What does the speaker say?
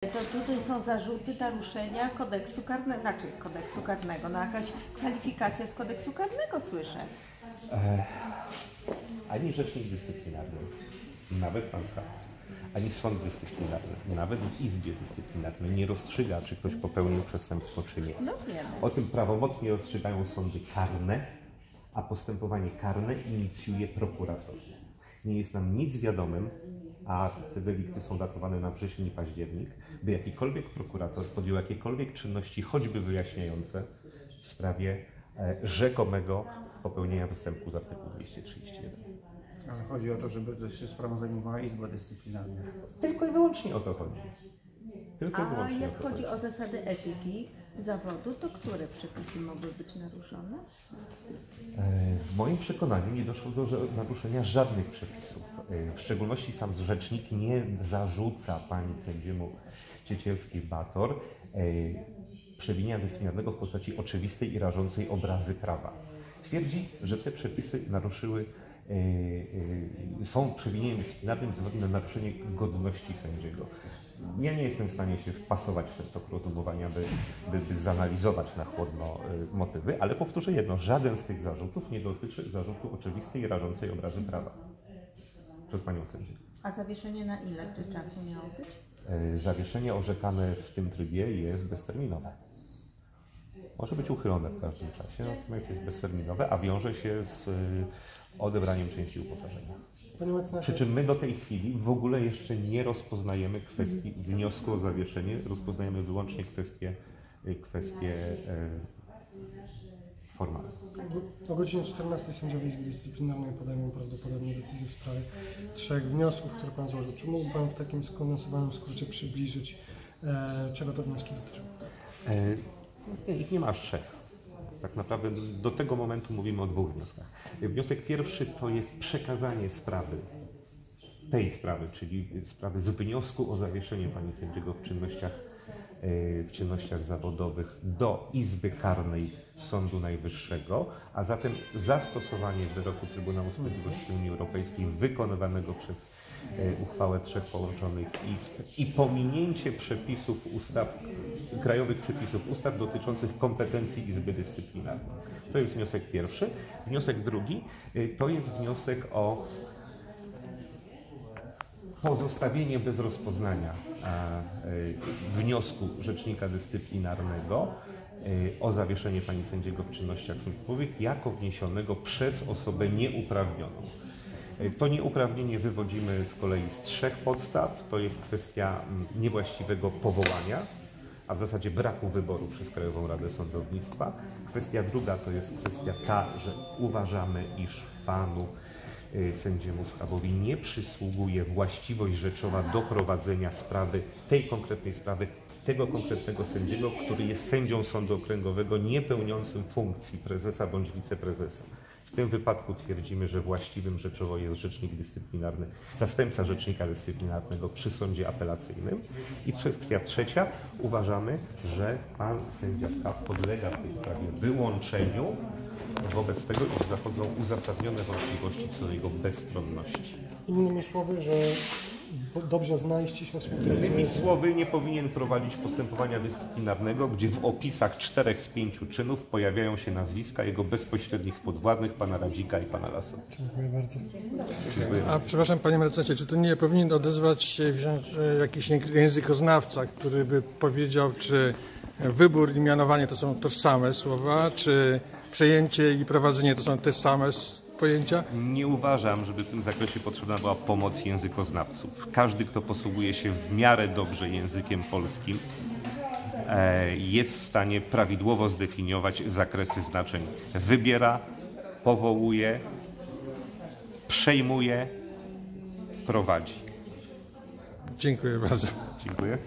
To tutaj są zarzuty naruszenia kodeksu karnego, znaczy kodeksu karnego, no jakaś kwalifikacja z kodeksu karnego słyszę. Ani rzecznik dyscyplinarny, nawet pan sam, ani sąd dyscyplinarny, nawet w Izbie Dyscyplinarnej nie rozstrzyga, czy ktoś popełnił przestępstwo, czy nie. No wiemy. O tym prawomocnie rozstrzygają sądy karne, a postępowanie karne inicjuje prokurator. Nie jest nam nic wiadomym, a te delikty są datowane na wrzesień i październik, by jakikolwiek prokurator podjął jakiekolwiek czynności, choćby wyjaśniające w sprawie e, rzekomego popełnienia występu z artykułu 231. Ale chodzi o to, żeby się sprawą zajmowała Izba Dyscyplinarna. Tylko i wyłącznie o to chodzi. Tylko A jak chodzi o zasady etyki zawodu, to które przepisy mogły być naruszone? E, W moim przekonaniu nie doszło do naruszenia żadnych przepisów. E, W szczególności sam rzecznik nie zarzuca pani sędziemu Ciecielskiej-Bator e, przewinienia dyscyplinarnego w postaci oczywistej i rażącej obrazy prawa. Twierdzi, że te przepisy naruszyły, są przewinieniem dyscyplinarnym względu na naruszenie godności sędziego. Ja nie jestem w stanie się wpasować w ten tok rozumowania, by, by, by zanalizować na chłodno y, motywy, ale powtórzę jedno, żaden z tych zarzutów nie dotyczy zarzutu oczywistej i rażącej obrazy prawa przez panią sędzię. A zawieszenie na ile to czasu miało być? Y, Zawieszenie orzekane w tym trybie jest bezterminowe. Może być uchylone w każdym czasie, natomiast jest bezterminowe, a wiąże się z y, odebraniem części uposażenia. Przy czym my do tej chwili w ogóle jeszcze nie rozpoznajemy kwestii wniosku o zawieszenie, rozpoznajemy wyłącznie kwestie, y, kwestie e, formalne. o godzinie 14 sędziowie Izby Dyscyplinarnej podejmą prawdopodobnie decyzję w sprawie trzech wniosków, które Pan złożył. Czy mógł Pan w takim skondensowanym skrócie przybliżyć, e, czego te wnioski dotyczą? E, nie, ich nie ma trzech. Tak naprawdę do tego momentu mówimy o dwóch wnioskach. Wniosek pierwszy to jest przekazanie sprawy, tej sprawy, czyli sprawy z wniosku o zawieszenie pani sędziego w czynnościach, e, w czynnościach zawodowych do Izby Karnej Sądu Najwyższego, a zatem zastosowanie wyroku Trybunału Sprawiedliwości Unii Europejskiej wykonywanego przez e, uchwałę trzech połączonych izb i pominięcie przepisów ustaw, krajowych przepisów ustaw dotyczących kompetencji Izby Dyscyplinarnej. To jest wniosek pierwszy. Wniosek drugi e, to jest wniosek o pozostawienie bez rozpoznania y, wniosku rzecznika dyscyplinarnego y, o zawieszenie pani sędziego w czynnościach służbowych jako wniesionego przez osobę nieuprawnioną. Y, To nieuprawnienie wywodzimy z kolei z trzech podstaw. To jest kwestia mm, niewłaściwego powołania, a w zasadzie braku wyboru przez Krajową Radę Sądownictwa. Kwestia druga to jest kwestia ta, że uważamy, iż panu sędziemu sprawowi nie przysługuje właściwość rzeczowa do prowadzenia sprawy, tej konkretnej sprawy, tego konkretnego sędziego, który jest sędzią sądu okręgowego niepełniącym funkcji prezesa bądź wiceprezesa. W tym wypadku twierdzimy, że właściwym rzeczowo jest rzecznik dyscyplinarny, zastępca rzecznika dyscyplinarnego przy sądzie apelacyjnym. I kwestia trzecia, uważamy, że pan sędzia podlega w tej sprawie wyłączeniu wobec tego, iż zachodzą uzasadnione wątpliwości co do jego bezstronności. Innymi słowy, że dobrze zna i ściśle współpracuje Innymi słowy, nie powinien prowadzić postępowania dyscyplinarnego, gdzie w opisach czterech z pięciu czynów pojawiają się nazwiska jego bezpośrednich podwładnych, pana Radzika i pana Lasa. Dziękuję bardzo. Dziękuję. A przepraszam panie mecenasie, czy tu nie powinien odezwać się wziąć e, jakiś językoznawca, który by powiedział, czy wybór i mianowanie to są tożsame słowa, czy przejęcie i prowadzenie to są te same pojęcia? Nie uważam, żeby w tym zakresie potrzebna była pomoc językoznawców. Każdy, kto posługuje się w miarę dobrze językiem polskim, e, jest w stanie prawidłowo zdefiniować zakresy znaczeń. Wybiera, powołuje, przejmuje, prowadzi. Dziękuję bardzo. Dziękuję.